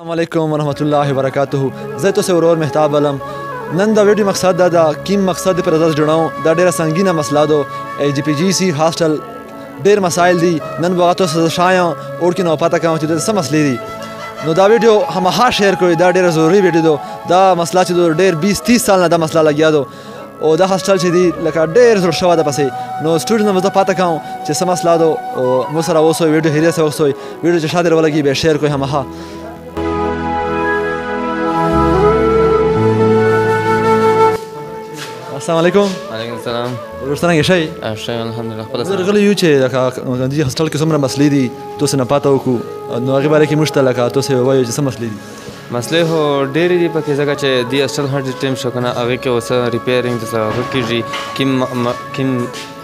السلام علیکم ورحمت الله وبرکاته زه تاسو ورور مهتاب علم نن دا ویډیو مقصد دا دا کیم مقصد پر ازاز جوړاو دا ډیره سنگینه مسله دو ای جی پی جی سی هاستل ډیر مسائل دي نن به تاسو سره شایم اور کې نو پاته کوم چې د سم مسلې دي نو دا ویډیو همه شیر کړئ دا ډیره ضروری ویډیو دا مسله چې ډیر 20 30 سال نه دا مسله لګیا دو او دا هاسټل چې دی لکه ډېر زړه شوه ده پسې نو سټوډیو نه مزه پاته کوم چې سم اصلا دو او مو سره اوسو ویډیو هیریا سره اوسو ویډیو چې شادر ولګي به شیر کوی همه السلام علیکم علیکم السلام ورسره یې شي افشه الحمدلله خپل سره غلی یو چې لکه د هاسټل کې څومره مسلې دي تاسو نه پاته وکړو نو هغه باره کې مشته لکه تاسو وایو چې څه مسلې دي مسلې هو ډېرې دي پکې ځکه چې دی اصل هر ډېر ټیم شو کنه هغه کې وسه ریپیرینګ د سره کیږي کیم کیم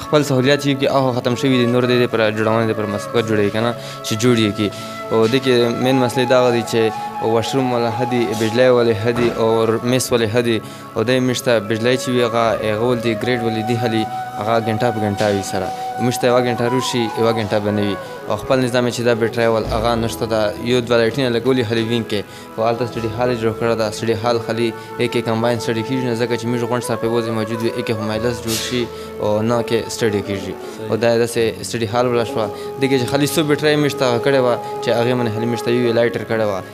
خپل سہولیات یې کې هغه ختم شوی دي نور دې پر جوړونه دې پر مسکو جوړي کنه چې جوړي کې او د کې مین مسلې دا غدي چې واشروم ولا هدي بجلی ولا هدي او میس ولا هدي او دی موږ ته بجلی چی وی هغه هغه ول دی ګریډ ولی دی هلی هغه ګنټه په ګنټه وی سره موږ ته یوه ګنټه روز شی یوه ګنټه به نه وی او خپل نظام چی دا بیټری ول هغه نشته دا یو دوه لایټینه لګولی هلی وینګ کی خو هلته سټډی هال یی جوړ کړی دا سټډی هال خلی ایکی کمباین سټډی کیږی نه ځکه چی موږ غونډ سره په یوه ځای موجود وی ایکی خو مایلس جوړ شی او نه کی سټډی کیږی او دا داسی سټډی هال ولا شوه دی کی چی خلی سو بیټری موږ ته هغه کړی وه چی هغه منه هلی موږ ته یو یو لایټر کړی وه.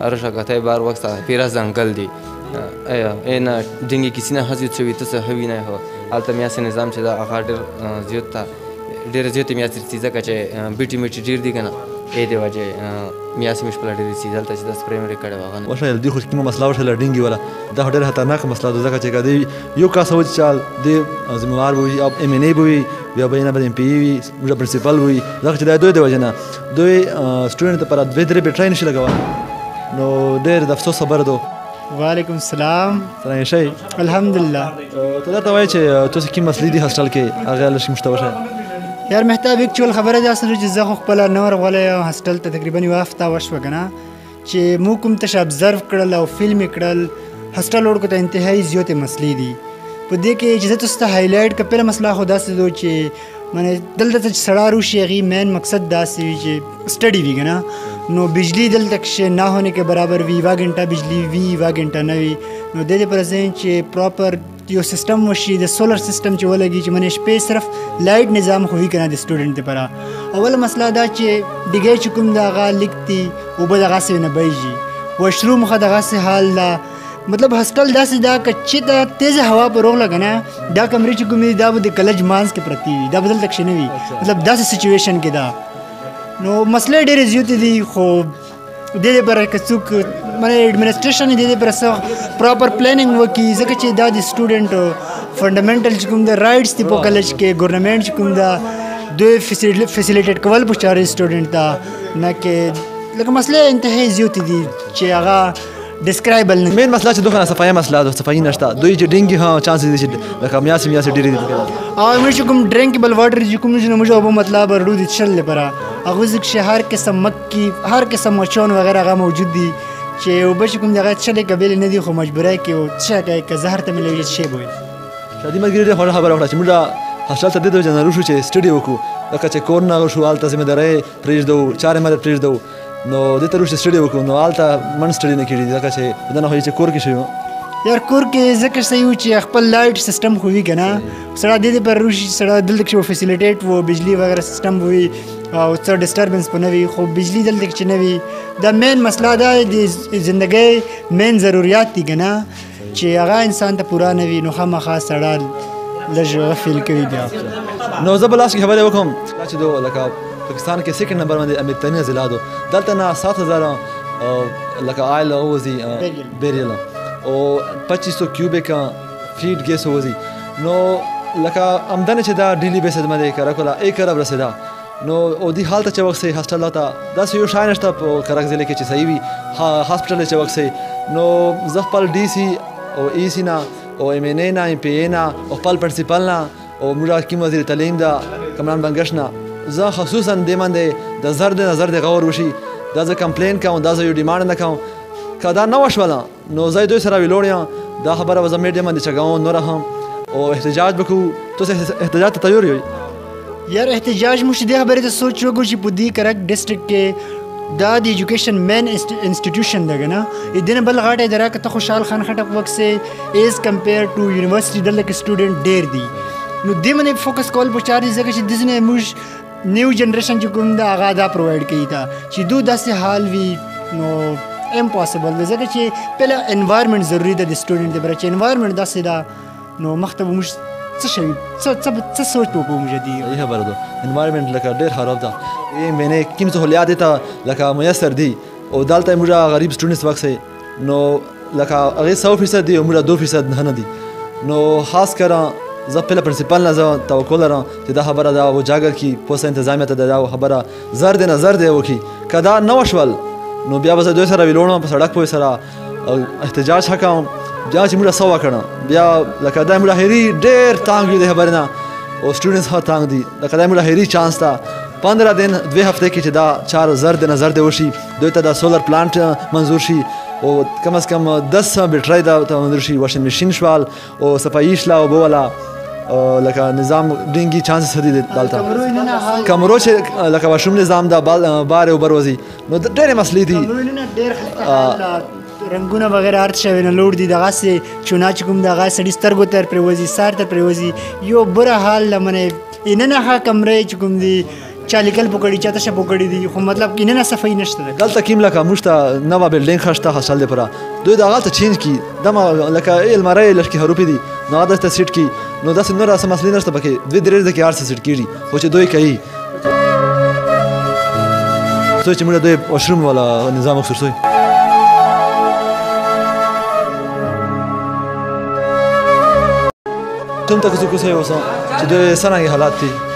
هر شکته بار وخت پیرا زنګل دی ایا ان دنګي کسی نه حاضر چوي ته څه هوی نه هو البته میا سه نظام چې دا هغه ډیر زیات تا ډیر زیات میا سره تیزه کچه بیټی میټی ډیر دی کنه اې دی وجه میا سه مشکل ډیر سی دلته چې د پرایمری کړه واغنه وشه دی خو کومه مسله وشه لډینګي ولا دا ډیر خطرناک مسله ده ځکه چې کدی یو کس و چې چال دی ذمہ وار وي او ایم ان ای وي یا بینه بل ایم پی وي ګډ پرنسپل وي ځکه چې دا دوی د وجنه دوی سټوډنټ ته پر دوی درې بیټرای نشي لګوا نو ډېر د افسوس خبر دو وعلیکم السلام څنګه شئ الحمدلله ته دا ته وایې چې تاسو کوم مسلې دي هاسټل کې هغه لږ مشتوه شئ یار مهتاب یک چول خبره ده اصلا چې زه خو خپل نور غولې هاسټل ته تقریبا یو هفته وشوه کنه چې مو کوم تش ابزرو کړل او فلم کړل هسټل ورکو ته انتهایی زیاتې مسلې دي په دې کې چې تاسو ته هایلایټ کپل مسله خو داسې دو چې معنی دلته چې سړا روشي غي مین مقصد داسې وي چې سټډي وی کنه نو بجلی دلته کې نه هونه کې برابر وی وا غنټه بجلی وی وا غنټه نه وی نو د دې پر ځین چې پراپر یو سیستم وشي د سولر سیستم چې ولګي چې منې شپې صرف لایټ نظام خو وی کنه د سټوډنټ لپاره اوله مسله دا چې دګې چې کوم دا غا لیکتي او به دغه سي نه بيږي وشروم خو دغه سي حال دا مطلب هسټل داسې دا کچې ته تیز هوا پر روغ لګنه دا کمرې چې کومې دا به د کلج مانس کې پرتی وي دا بدل تک شنوي مطلب داسې سچويشن کې دا نو مسله ډېرې زیاتې دي خو د دې پر که څوک مله اډمنسټریشن د دې پر سره پراپر پلانینګ وکړي ځکه چې دا د سټوډنټ فندامنټل کوم د رائټس دی په کالج کې ګورنمنت کوم دا دوی فیسیلیټیټ کول په چارې سټوډنټ ته نه کې لکه مسله انتهایی زیوت دي چې هغه ډیسکرایبل نه مین مسله چې دغه صفایي مسله ده صفایي نشته دوی چې ډینګي ها چانس دي چې د کمیاسي میاسي ډېری دي او موږ کوم ډرینکبل واټر چې کوم چې موږ وبو مطلب ورډو دي چل لپاره هغه ځکه چې هر قسم مکی هر قسم مچون وغیرہ هغه موجود دي چې وبه چې کوم دغه چلې قبل نه دي خو مجبوره کې او څه کوي که زهر ته ملوي شي بوي شادي مګر ډېر خبره وکړه چې موږ هشل ته دې د جنرال شو چې سټډي وکړو لکه چې کور نه شو حالت ذمہ داري پرېږدو چارې مه پرېږدو نو دې ته روشته سټډي وکړو نو هلته من سټډي نه کېږي ځکه چې دنه خو چې کور کې شوي یار کور کې ځکه څه یو چې خپل لایټ سیستم خو وي که نه سړی دې دې پر روشي سړی دلته کښې فیسیلیټیټ وو بجلی وغیره سیستم وي او څه ډسټربنس په نه وي خو بجلی دلته کښې نه وي دا مین مسله دا د زندګۍ مین ضروریات دي که نه چې هغه انسان ته پورا نه وي نو خامخا سړی لږ هغه فیل کوي بیا نو زه به لاس کې خبرې وکړم چې دو لکه پاکستان کې سیکنډ نمبر باندې امیر تنی ضلع دو دلته نه سات هزار لکه آیل اوزي بیریل او 2500 کیوبیک فیډ ګیس اوزي نو لکه آمدنه چې دا ډیلی بیسز باندې کار کولا 1 ارب رسیدا نو او دی حالت چې وخت هاستل لاته دا سې یو شاین شته په کرک ضلع کې چې صحیح وي هاسپټل چې وخت نو زه خپل ډي سي او ای سي نه او ایم ان ای نه ایم پی ای نه او خپل پرنسپل نه او موږ حکیم وزیر تعلیم دا کمران بنگش نه زه خصوصا د من د زرد نظر د غور وشي دا زه کمپلین کوم دا زه یو ډیماند نه کوم کدا نه وشوله نو زه دوی سره ویلوړ یم دا خبره به زه میډیا باندې چګوم نوره هم او احتجاج به کوو تاسو احتجاج ته تیار یئ یار احتجاج موږ دې خبرې ته سوچ وکړو چې په دې کرک ډسټریکټ کې دا د ایجوکیشن مین انسټیټیوشن دی کنه دنه بل غاټه درا کته خوشحال خان خټک وخت سه ایز کمپیر ټو یونیورسيټي دلته کې سټوډنټ ډیر دي نو دې منې فوکس کول په چاري ځکه چې دزنه موږ نیو جنریشن چې کوم دا هغه دا پرووایډ کوي دا چې دو داسې حال وي نو امپوسیبل دی ځکه چې پهله انوایرمنټ ضروري ده د سټوډنټ لپاره چې انوایرمنټ داسې ده نو مخته به موږ څه شي څه څه څه سوچ په کوم جدي یو خبره ده انوایرمنټ لکه ډېر خراب ده یې مینه کوم سہولیات ته لکه میسر دي او دالته موږ غریب سټوډنټس وکسي نو لکه هغه 100 فیصد دی عمر 2 فیصد نه دی نو خاص کرا زه خپل پرنسپل نه زه توقع لرم چې دا خبره دا و جاګر کی پوسټ انتظامیه ته دا خبره زر دی نظر دی وکي کدا نو شول نو بیا به زه دوی سره ویلونم په سړک پوي سره احتجاج وکم بیا چې موږ سوا کړم بیا لکه دا موږ هری ډیر تانګ دی خبره نه او سټوډنټس ها تانګ دی لکه دا موږ هری چانس تا 15 دن دوه هفته کې چې دا چار زر د نظر دی وشي دوی ته د سولر پلانټ منظور شي او کم از کم 10 بیټرۍ ته منظور شي واشنګ ماشين شوال او صفايي شلا او بولا لکه نظام ډینګي چانس سدي دالته کمرو چې لکه واشوم نظام دا بار او بروزي نو ډېرې مسلې دي رنگونه وغیرہ ارت شوی نه لوړ دي دغه سي چونه چې کوم دغه سړي سترګو تر پریوزي سار تر پریوزي یو بره حال لمنه ان نه کمرې چې کوم دي چا لیکل پکړی چاته شپو کړی دی خو مطلب کې نه نه صفای نشته ده دلته کیم لکه مشته نو بلډینګ خشته حاصل دی پرا دوی دا غلطه چینج کی دما لکه ال مری لشکې حروف دی نو دا ته سیټ کی نو دا سن راسه مسلې نشته پکې دوی درې د کې ارسه سیټ کیږي خو چې دوی کوي څو چې موږ دوی وشروم ولا نظام وکړو تم تک څه کوسه وسه چې د سرانګي حالات دي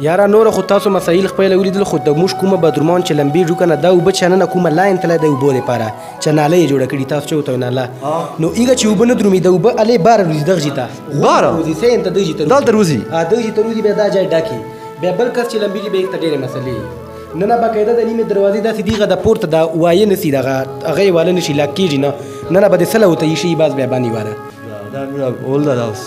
یاره نور خو تاسو مسایل خپل ولیدل خو د موږ کومه بدرمان چې لمبې جوړ کنه دا وب چنه کومه لاین تل د وبو لپاره چې ناله جوړ کړی تاسو چې وته نه لا نو ایګه چې وب نه درومي د وب الی بار روزي دغه تا بار روزي سین ته دغه ته دلته روزي ا دغه ته روزي به دا ځای ډاکی به بل کس چې لمبې جوړ به یک ته ډېرې مسلې نه نه باقاعده د نیمه دروازې داسې دیغه د پورته دا وایې نسی دغه هغه واله نشي لاکیږي نه نه نه به د سلو ته یې شي باز به باندې واره دا دا اول دا اوس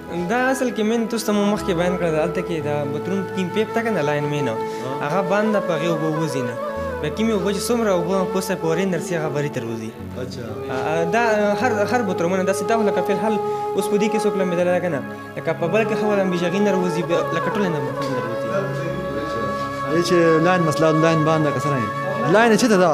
دا اصل کې مین تاسو ته مو مخکې بیان کړل هلته کې دا بترون کیم پیپ تا کنه لاین مینا هغه باندې په غیو بو وځي نه به کیم یو بچ سمره او په سر پورې نرسي هغه بری تر وځي اچھا دا هر هر بترونه دا ستا لکه په حال اوس په دې کې څوک لمه دلته کنه لکه په بل کې خو لمه ژغی نر وځي لکه ټول نه مخ نر وځي چې لاین مسله لاین باندې کسره لاین چې دا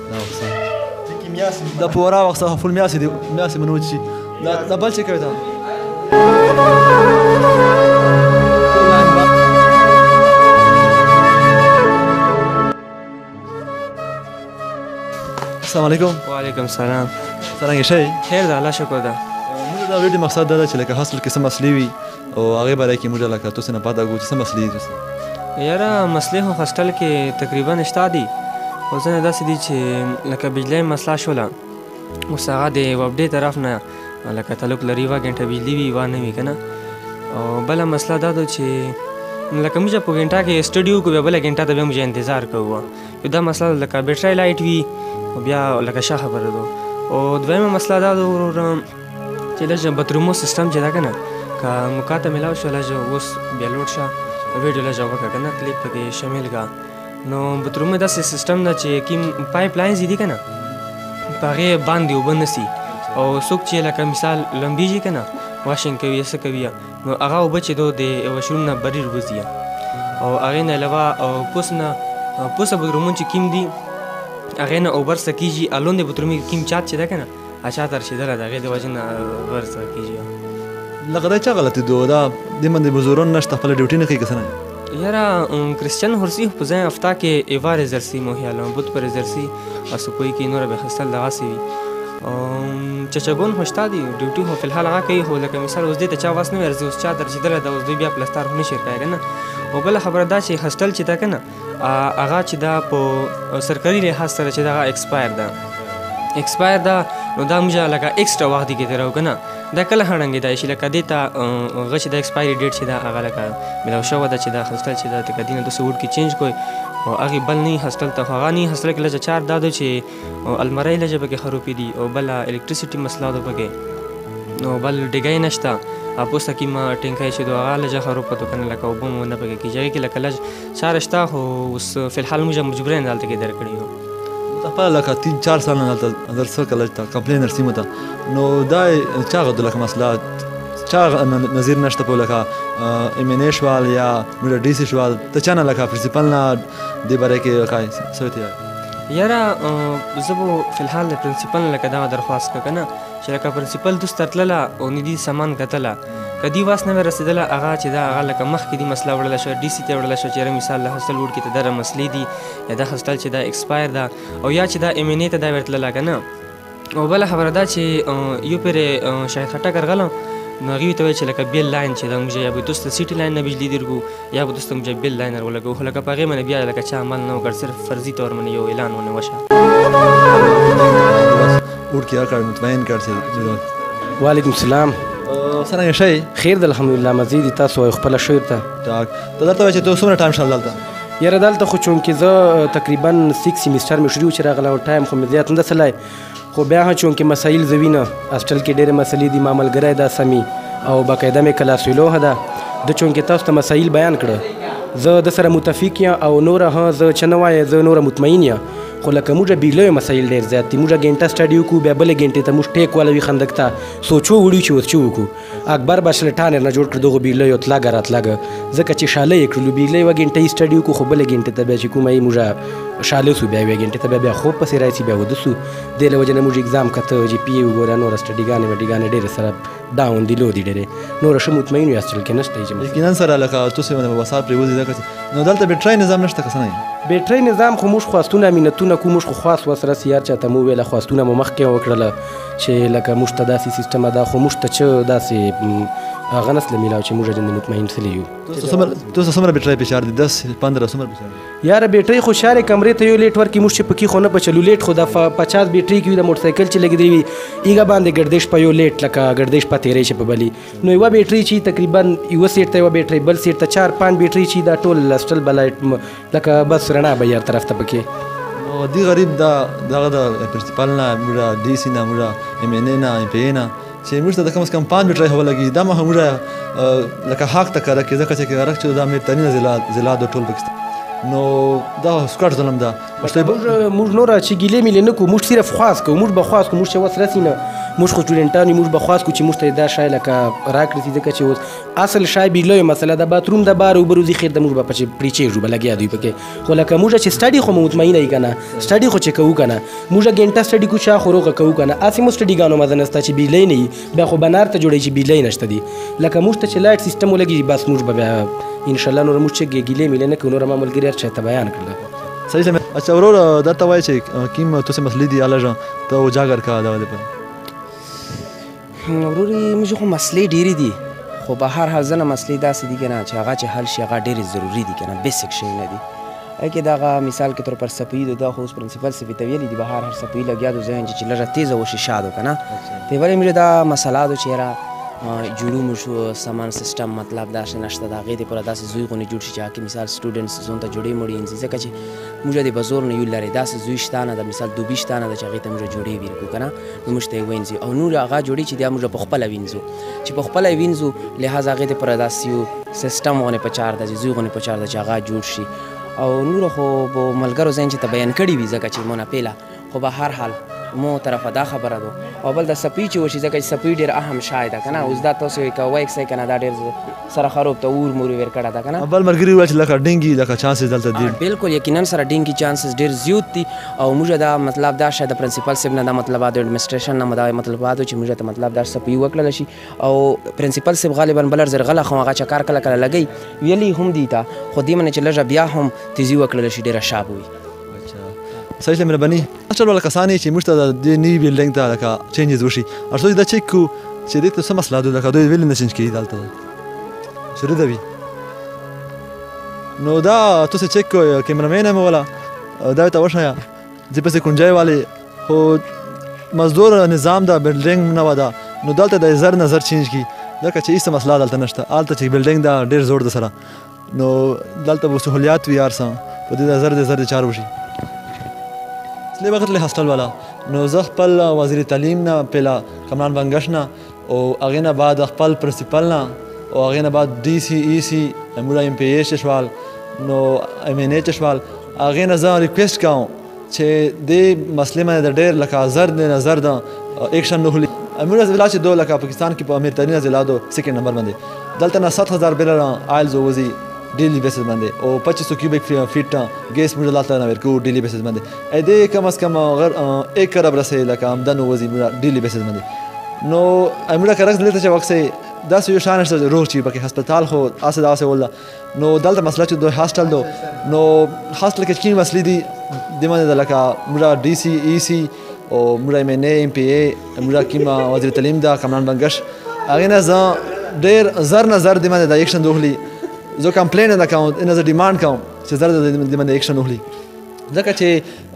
دا وخت د پورا وخت څخه فل میاسي دی میاسي منوج شي دا د بل څه کوي دا السلام علیکم وعلیکم السلام څنګه شئ خیر ده الله شکر ده موږ دا ویډیو مقصد دا چې لکه حاصل کې سم اصلي وي او هغه باره کې موږ له کتو سره پاتې وګورو چې څه مسلې دي یاره مسلې خو هسټل کې تقریبا نشته دي او ځنه داسې دي چې لکه بجلی مسله شوله اوس هغه د وبډې طرف نه لکه تعلق لري وا ګنټه بجلی وي وا نه وي کنه او بل مسله دا ده چې لکه موږ په ګنټه کې سټډیو کو بل ګنټه ته به موږ انتظار کوو دا مسله لکه بیټری لایټ وي بیا لکه شاخه پر دو او دویمه مسله دا ده چې دا جنب ترمو سیستم چې دا کنه که مکاته ملاو شو لږ اوس بیا لوډ شه ویډیو لږ وکړه کنه کلیپ پکې شامل کا نو بترومه دا سیستم نه چې کیم پایپ لاینز دي کنه پاره باندې وبنسي او څوک چې لکه مثال لمبي جی کنه واشنګ کوي څه کوي نو هغه وب چې دو د وشرون نه بری روزي او هغه نه علاوه او پوسنه پوسه بترومون چې کیم دي هغه نه اوبر سکیږي الون د بترومي کیم چات چې دا کنه اچھا تر شي دغه دغه د وجه نه ورسره کیږي لکه دا چا غلطي دوه دا د من د بزرګون نشته خپل ډیوټي نه کوي کسنه یاره کریسچن هرسی په ځای افتا کې ایوا رزرسی مو هیاله بوت پر رزرسی او سپوی کې نور به خستل دغه سی وي چچګون خوشتا دی ډیوټي هو فلحال هغه کوي خو لکه مثال اوس دې ته چا واس نه ورځي اوس چا درځي دله دا اوس دوی بیا پلستار هم شي کوي نه او بل خبره دا چې هسټل چې تا کنه هغه چې دا په سرکاري لحاظ سره چې دا ایکسپایر ده ایکسپایر ده نو دا موږ لکه ایکسترا وخت کې تیرو کنه دا کله هړنګ دی چې لکه دیتا غش د ایکسپایری ډیټ چې دا هغه لکه ملو شو دا چې دا خستل چې دا تکدین د سوډ کې چینج کوي او هغه بل نه هستل ته هغه نه هستل کې لږه چار دا چې او المرۍ لږه پکې خروپې دي او بل الکتریسيټي مسله ده پکې نو بل ډګای نشته اپو سکیم ټینکای چې دوه غاله جه خروپه تو کنه لکه وبم نه پکې کیږي کې لکه لږ چار شته خو اوس فلحال موږ مجبورین دالته کې درکړی یو خپل لکه 3 4 سال نه دلته در سره کله تا کمپلینر سیمه ته نو دا چاغه د لکه مسله چاغه نظیر نشته په لکه ایم ان ایش وال یا موږ ډی سی شوال ته چانه لکه پرنسپل نه دی بره کې کای سوتیا یاره زه به فی الحال د پرنسپل نه لکه دغه درخواست که کنه چې لکه پرنسپل دوست ترتلله او ندی سامان کتله کدی واس نه رسیدله هغه چې دا هغه لکه مخکې دی مسله وړل شو ډي سي ته وړل شو چې مثال له هاستل ورډ کې ته دره مسلې دي یا دا هاستل چې دا ایکسپایر ده او یا چې دا ایم ان ای ته دا ورتلله کنه او بل خبره دا چې یو پر شای خټک ورغلم نو هغوی ته وایي چې لکه بل لاین چې دا موږ یا به دوست سیټي لاین نه بجلي درګو یا به دوست موږ بل لاین ورولګو خو لکه په هغې باندې بیا لکه چا عمل نه وکړ صرف فرضي طور باندې یو اعلان ونه وشه اور کیا کار مطمئن کار سے وعلیکم السلام څنګه شئ خیر د الحمدلله مزید تاسو خپل شعر ته دا ته چې تاسو څومره ټایم شاله دلته یاره دلته خو چونکې زه تقریبا سیکس سیمیسټر مې شروع چې راغله او ټایم خو مې زیات نه سلای خو بیا هم چونکې مسایل زه وینه هاسټل کې ډېرې مسلې دي ما ملګری دا سمي او باقاعده مې کلاس ویلوه ده د چونکې تاسو ته مسایل بیان کړه زه د سره متفق یم او نور ها زه چې نه وایې زه نور مطمئن یم خو لکه موږ بیلوی مسایل ډېر زیات دي موږ ګنټه سټډي وکړو بیا بلې ګنټې ته موږ ټیک والوي خندق ته سوچو وړي چې اوس چې وکړو اکبر بس له ټانر نه جوړ کړ دغو بیلیو تلګ راتلګ ځکه چې شاله یې کړلو بیلی یوه ګنټه یې سټډي وکړو خو بله ګنټه ته بیا چې کومه یې موږ شاله سو بیا یوه ګنټه ته بیا بیا خوب پسې راځي بیا وده سو دې له وجې نه موږ اګزام کته جي پي یې وګوره نوره سټډیګانې وډیګانې ډېرې سره ډاون دي لو دي ډېرې نوره ښه مطمئن یاست چې لکه نشته چې یقینا سره لکه تاسو باندې وساب پرېوځي ځکه چې نو دلته بیټرۍ نظام نشته که څه نه بیټرۍ نظام خو موږ خواستونه مینتونه کوو موږ خو خواست وسره سیار چاته مو ویله خواستونه مو مخکې وکړله چې لکه موږ ته داسې سیستم دا خو موږ ته چې داسې هغه نسل ملاو چې موږ جن مطمئن سلی یو تاسو سمره بیټری فشار دي 10 15 سمره فشار یار بیټری خو شاره کمرې ته یو لیټ ورکی موږ چې پکې خو نه بچلو لیټ خو د 50 بیټری کې د موټر سایکل چې لګیدلی وي ایګه باندې ګردش په یو لیټ لکه ګردش په تیرې شپ بلی نو یو بیټری چې تقریبا یو سیټ ته یو بیټری بل سیټ ته 4 5 بیټری چې دا ټول لسټل بلایټ لکه بس رڼا به یې هر طرف ته پکې نو دی غریب دا دغه د پرنسپال نه موږ ډي سي نه موږ ایم ان ای نه ایم پی نه چې موږ ته د کم از کم 5 میټر هوا لګي دا مه موږ لکه حق ته کار کې ځکه چې کار چې دا مې تنه ضلع ضلع د ټول پاکستان نو دا سکټ ظلم ده مشته موږ نور چې ګیلې ملي نه کو موږ صرف خواص کو موږ به خواص کو موږ چې وسرسینه موږ خو سټوډنټان موږ به خواص کو چې موږ ته دا شای لکه راکړي ځکه چې اصل شابي لوی مسله د باتروم د بار اوبه روزي خیر د موږ به پچې پریچېږو به لګیا دوی پکې خو لکه موږ چې سټډي خو مطمئنه یې کنه سټډي خو چې کوو کنه موږ ګنټه سټډي کو شا خو روغه کوو کنه اسې مو سټډي ګانو مزه نسته چې بیلې نه بیا خو بنار ته جوړې چې بیلې نشته دي لکه موږ ته چې لایټ سیستم ولګي بس موږ به بیا ان شاء الله نور موږ چې ګیلې ملې نه کوو نور ما ملګری هر چا ته بیان کړل صحیح سم اچھا ورور دا ته وای چې کیم تو سه مسلې دی الګ ته وجاګر کا دا ولې په وروری موږ خو مسلې ډېرې دي خو به هر حال ځنه مسلې داسې دي کنه چې هغه چې حل شي هغه ډېرې ضروري دي کنه بیسیک شي نه دي اګه دغه مثال کې تر پر سپوی د دا خو پرنسپل سپی ته ویلي دي به هر هر سپوی لګیا د ځین چې لږه تیزه وشي شادو کنه په ولې موږ دا مسله دو چې را جوړو مو شو سامان سیستم مطلب دا شنه شته دا غې دې پر داسې زوی غونې جوړ شي چې حاکم مثال سټوډنټس زون ته جوړې مړي انځي ځکه چې موږ دې په زور نه یو لرې داسې زوی شته نه ده مثال دوبي شته نه ده چې هغې ته موږ جوړې وینکو که نه نو موږ ته یې وینځي او نور هغه جوړې چې بیا موږ په خپله وینځو چې په خپله یې وینځو لهذا هغې ته پر داسې یو سیسټم غونې په چار ده چې زوی غونې په چار ده چې هغه جوړ شي او نور خو به ملګرو ځین چې ته بیان کړي وي ځکه چې مونه پیله خو به هر حال مو طرفه دا خبره دو او بل دا سپی چې وشي ځکه چې سپی ډیر اهم شای ده کنه اوس دا تاسو یې کوه ایکسای کنه دا ډیر سره خروب ته اور مور ور کړه دا کنه بل مرګري وای چې لکه ډینګي لکه چانسز دلته دي بالکل یقینا سره ډینګي چانسز ډیر زیات دي او موږ دا مطلب دا شاید پرنسپل سیب نه دا مطلب د اډمنستریشن نه مدا مطلب دا چې موږ ته مطلب دا سپی وکړل شي او پرنسپل صاحب غالبا بلر زر غلا خو هغه چکار کله کله لګی ویلی هم دی تا خو دی منه چې لږه بیا هم تیزی وکړل شي ډیره شاب وي سړی مهرباني اصل ول کسانې چې موږ ته د دې نوي بلډینګ ته لکه چینجز وشي او څه دا چیک کو چې دې ته څه مسله ده لکه دوی ویل نه چینج کیږي دلته شروع ده وی نو دا تاسو چیک کو کیمرمن مې ولا دا ته وښایا زه پسې کونجای والي خو مزدور نظام دا بلډینګ نه ودا نو دلته د زر نظر چینج کی ځکه چې هیڅ مسله دلته نشته آلته چې بلډینګ دا ډیر زور د سره نو دلته به سہولیات وي هر څه په دې زر د زر د چار وشي لې وخت له هاستل والا نو زه خپل وزیر تعلیم نه پلا کمران بنگش نه او هغه نه بعد خپل پرنسپل نه او هغه نه بعد ډي سي ای سي موږ ایم پی ایچ شوال نو ایم ان ایچ شوال هغه نه زه ریکوست کوم چې د مسلې باندې د ډېر لکه زر نه نظر ده اکشن نه هلی امیر ضلع چې دوه لکه پاکستان کې په امیر ترین ضلع دو سیکنډ نمبر باندې دلته نه 7000 بیرل آیل زوځي ډیلی بیسز باندې او 2500 کیوبیک فیټ ګیس موږ لاته نه ورکو ډیلی بیسز باندې ای دې کم از کم غر ایک کرب رسې لکه همدا نو وځي موږ ډیلی بیسز باندې نو امړه کرک دلته چې وخت دا سې شان شته روغ چی پکې هسپتال خو اسه دا سه ولا نو دلته مسله چې دوه هاستل دو نو هاستل کې کین مسلې دي د منه د لکه موږ ډي سي ای سي او موږ ایم ان ایم پی ای موږ کیما وزیر تعلیم دا کمران بنگش هغه نه زه ډیر زر نه زر د منه د اکشن دوغلی زه کمپلین نه کوم ان زه ډیماند کوم چې زر د منه اکشن دوغلی ځکه چې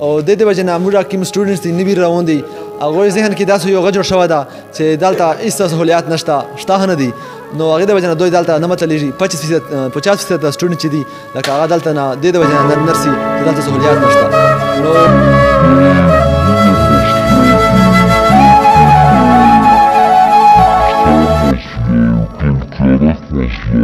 او د دې وجه نه موږ کوم سټوډنټس دي نوی روان دي هغه ذهن کې داسې یو غجر شوی دا چې دلته هیڅ سہولیات نشته شته نه دي نو هغه د وجه نه دوی دلته نه متلېږي 25 50% سټوډنټ چې دي لکه هغه دلته نه د دې وجه نه نرسي چې دلته سہولیات نشته نو Thank you.